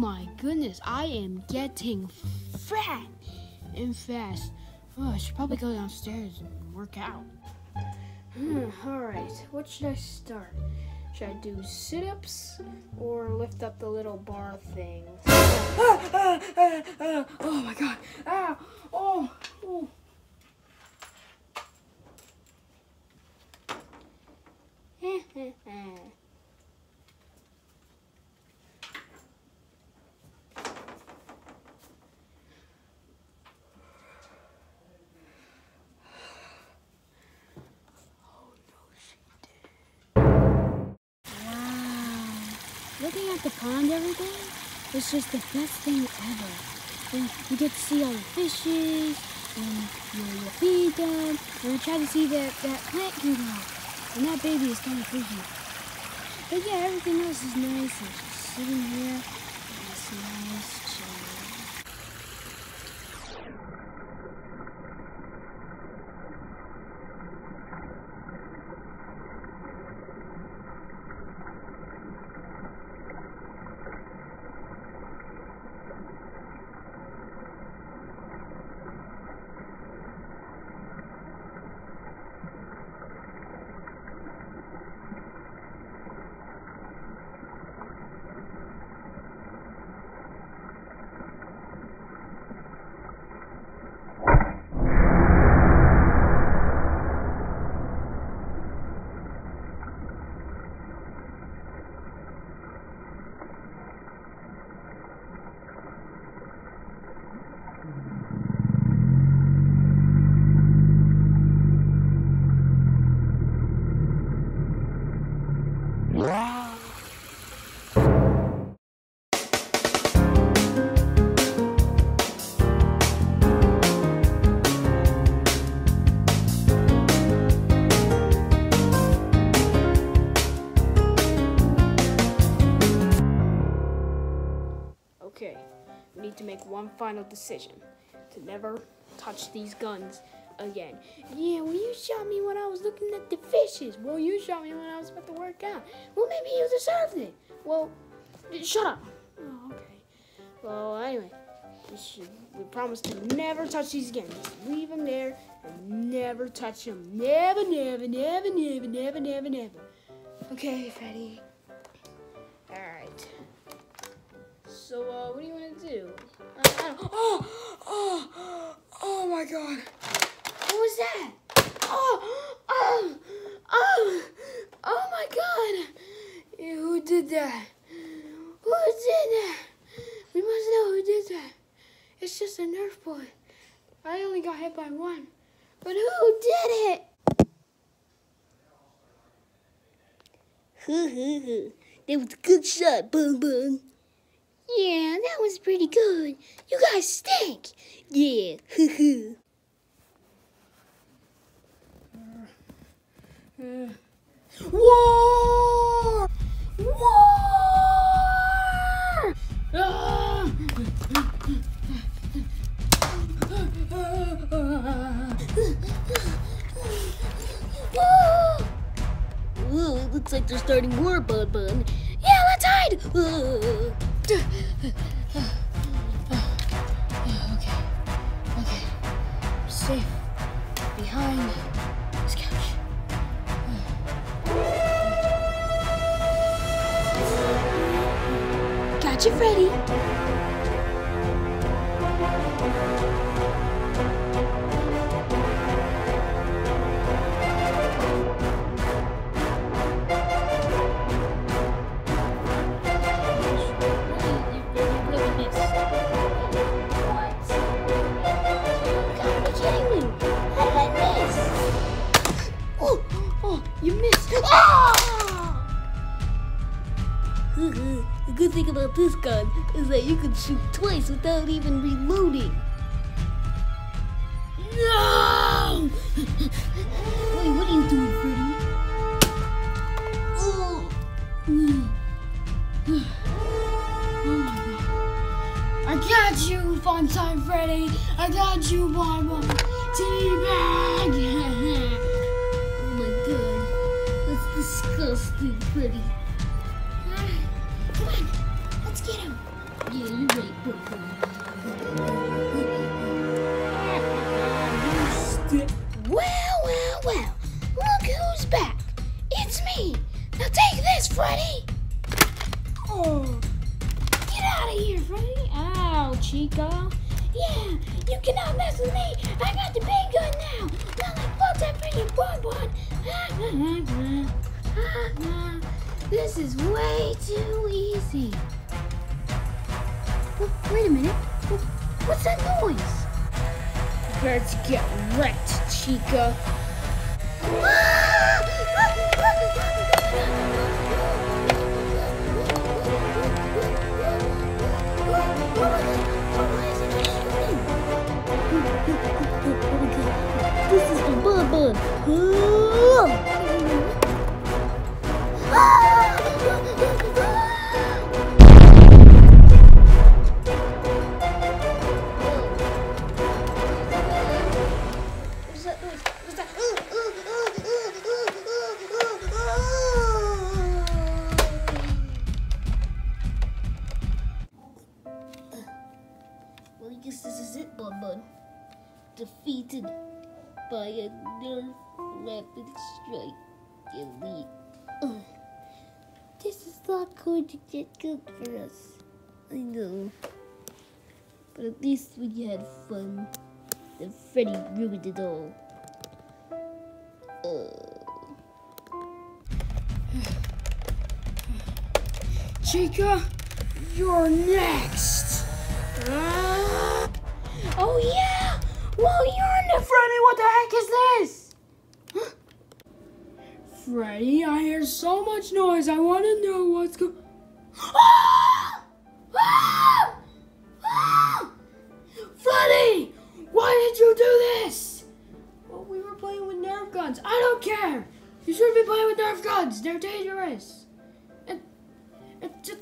my goodness, I am getting fat and fast. Oh, I should probably go downstairs and work out. Hmm, Alright, what should I start? Should I do sit ups or lift up the little bar thing? Ah, ah, ah, oh my god! Oh! oh. Looking at the pond every day is just the best thing ever. And you get to see all the fishes, and you, you feed them, and you try to see that, that plant can grow. And that baby is kind of freaky. But yeah, everything else is nice. And just sitting here, and it's Okay, we need to make one final decision to never touch these guns again. Yeah, well, you shot me when I was looking at the fishes. Well, you shot me when I was about to work out. Well, maybe you deserved it. Well, shut up. Oh, okay. Well, anyway, we, should, we promise to never touch these again. Just leave them there and never touch them. Never, never, never, never, never, never, never. Okay, Freddy. What do you want to do? I, I oh, oh, oh my God! What was that? Oh, oh, oh, oh my God! Who did that? Who did that? We must know who did that. It's just a Nerf boy. I only got hit by one, but who did it? that was a good shot, Boom Boom. Yeah, pretty good. You guys stink. Yeah, hoo hoo. War! War! Ah! Whoa, it looks like they're starting war, Bud Bun. Yeah, let's hide! Uh, safe behind this couch. Gotcha, Freddy. Gun is that you can shoot twice without even reloading. No! Wait, what are you doing, Freddy? Oh. Oh my god. I got you, Funtime Freddy. I got you, Mama. Teabag. oh my god. That's disgusting, Freddy. Well, well, well. Look who's back. It's me. Now take this, Freddy. Oh. Get out of here, Freddy. Ow, Chica. Yeah, you cannot mess with me. I got the big gun now. Not like fuck that pretty bonbon. This is way too easy. Wait a minute. What's that noise? Let's get wrecked, Chica. This is the bud Well, I guess this is it, Bud Bud. Defeated by a Nerf Rapid Strike Elite. Ugh. This is not going to get good for us. I know. But at least we had fun. Then Freddy ruined it all. Chica, you're next. Ah. oh yeah. Well, you're in the Freddy. What the heck is this? Freddy, I hear so much noise. I want to know what's going. Ah! You shouldn't be playing with Nerf guns. They're dangerous. And, and just,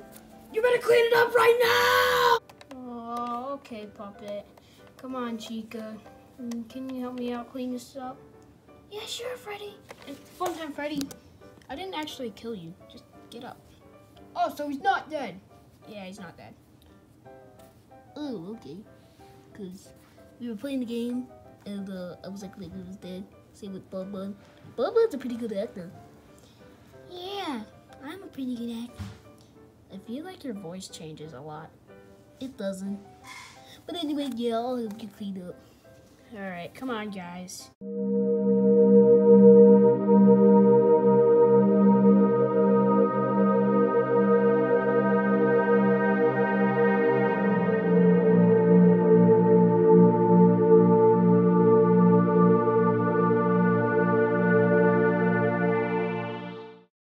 you better clean it up right now. Oh, okay, Puppet. Come on, Chica. Mm, Can you help me out clean this up? Yeah, sure, Freddy. And fun time, Freddy. I didn't actually kill you. Just get up. Oh, so he's not dead. Yeah, he's not dead. Oh, okay. Cause we were playing the game, and uh, I was like, like he was dead. Same with Bud Bud. Bud Bud's a pretty good actor. Yeah, I'm a pretty good actor. I feel like your voice changes a lot. It doesn't. But anyway, yeah, I'll help you clean up. All right, come on, guys.